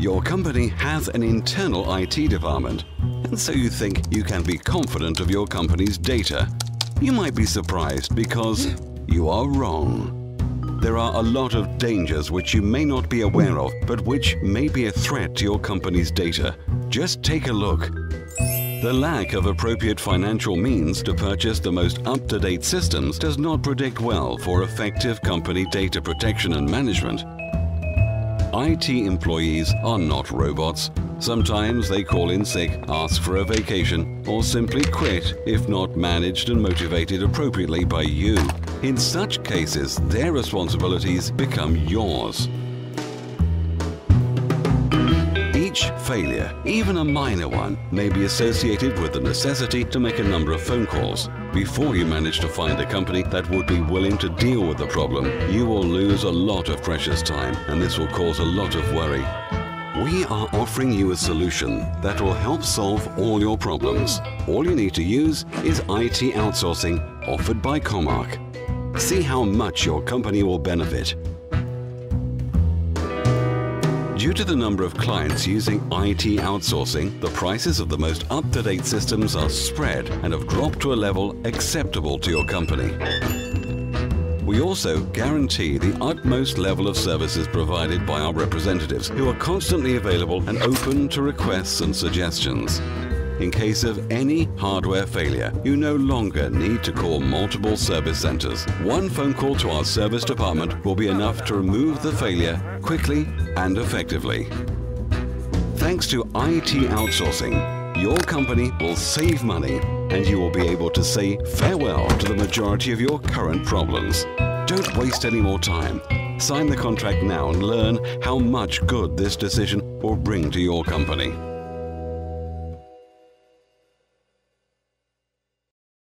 Your company has an internal IT department, and so you think you can be confident of your company's data. You might be surprised because you are wrong. There are a lot of dangers which you may not be aware of, but which may be a threat to your company's data. Just take a look. The lack of appropriate financial means to purchase the most up-to-date systems does not predict well for effective company data protection and management. IT employees are not robots. Sometimes they call in sick, ask for a vacation, or simply quit if not managed and motivated appropriately by you. In such cases, their responsibilities become yours. Failure, even a minor one, may be associated with the necessity to make a number of phone calls. Before you manage to find a company that would be willing to deal with the problem, you will lose a lot of precious time and this will cause a lot of worry. We are offering you a solution that will help solve all your problems. All you need to use is IT outsourcing offered by Comarch. See how much your company will benefit Due to the number of clients using IT outsourcing, the prices of the most up-to-date systems are spread and have dropped to a level acceptable to your company. We also guarantee the utmost level of services provided by our representatives who are constantly available and open to requests and suggestions. In case of any hardware failure, you no longer need to call multiple service centers. One phone call to our service department will be enough to remove the failure quickly and effectively. Thanks to IT outsourcing, your company will save money and you will be able to say farewell to the majority of your current problems. Don't waste any more time. Sign the contract now and learn how much good this decision will bring to your company.